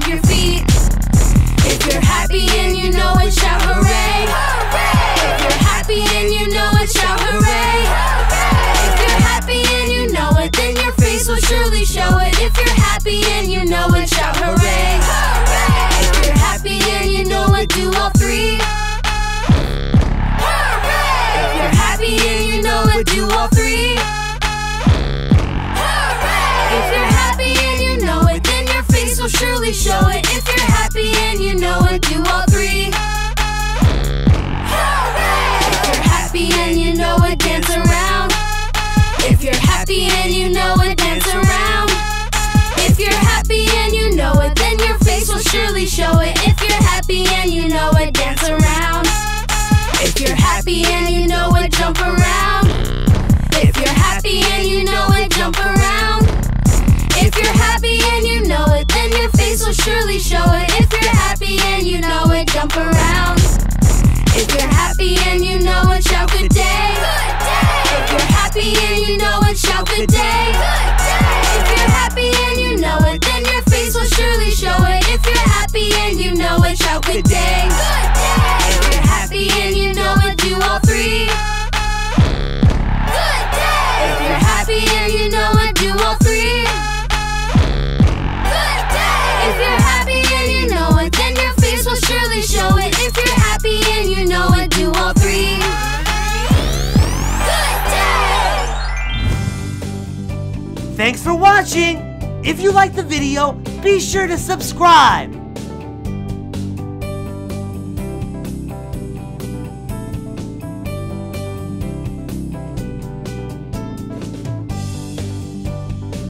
Stomp your feet. If you're happy and you know it, shout hooray! If you're happy and you know it, shout hooray! If you're happy and you know it, then your face will surely show it. If you're happy and you know it, shout hooray! If you're happy and you know it, do all three. If you're happy and you know it, do all three. Face show it. If you're happy and you know it, do all three. If you're happy and you know it, dance around. If you're happy and you know it, dance around. If you're happy and you know it, then your face will surely show it. If you're happy and you know it, dance around. If you're happy and you know it, jump around. If you're happy and you know it, surely show it. If you're happy and you know it, jump around. If you're happy and you know it, shout good day. If you're happy and you know it, shout good day. If you're happy and you know it, then your face will surely show it. If you're happy and you know it, shout good day. If you're happy and you know it, do all three. Good day. If you're happy and you know it, do all three. Thanks for watching! If you liked the video, be sure to subscribe!